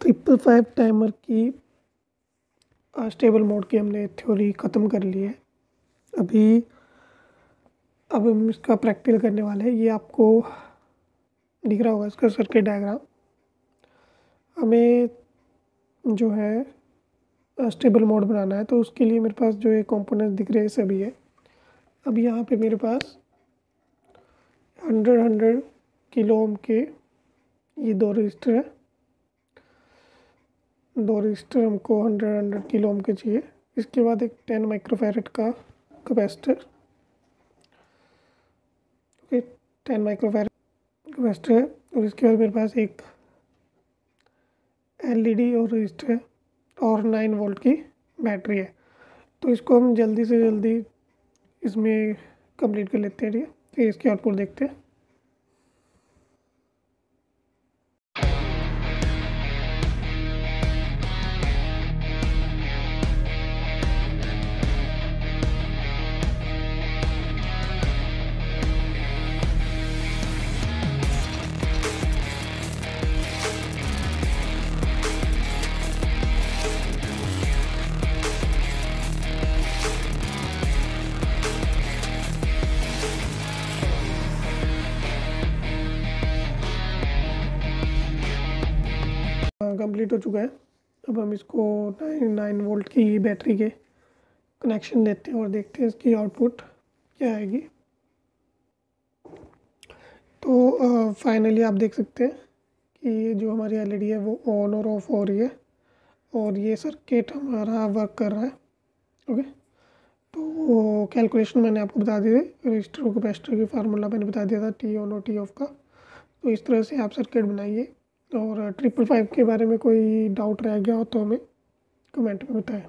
Triple five timer की stable mode की हमने थ्योरी ख़त्म कर ली है। अभी, अब हम इसका प्रैक्टिकल करने वाले हैं। ये आपको दिख रहा होगा इसका सर्किट डायग्राम हमें जो है स्टेबल मोड बनाना है तो उसके लिए मेरे पास जो है कंपोनेंट दिख रहे हैं सभी है। अब यहाँ पे मेरे पास हंड्रेड हंड्रेड किलो ओम के ये दो रजिस्टर है। दो रजिस्टर हमको हंड्रेड हंड्रेड किलो ओम के चाहिए। इसके बाद एक टेन माइक्रोफेरेट का capacitor. Okay, ten microfarad capacitor है और इसके बाद मेरे पास एक एलईडी और रजिस्टर है और नाइन वोल्ट की बैटरी है। तो इसको हम जल्दी से जल्दी इसमें कंप्लीट कर लेते हैं, ठीक है? फिर इसके आउटपुट देखते हैं। कंप्लीट हो चुका है। अब हम इसको नाइन नाइन वोल्ट की बैटरी के कनेक्शन देते हैं और देखते हैं इसकी आउटपुट क्या आएगी। तो फाइनली आप देख सकते हैं कि जो हमारी एलईडी है वो ऑन और ऑफ़ हो रही है और ये सर्किट हमारा वर्क कर रहा है ओके तो कैलकुलेशन मैंने आपको बता दी थी, रजिस्टर कैपेसिटर की फार्मूला मैंने बता दिया था टी ऑन और टी ऑफ़ का। तो इस तरह से आप सर्किट बनाइए। और ट्रिपल फाइव के बारे में कोई डाउट रह गया हो तो हमें कमेंट में बताएँ।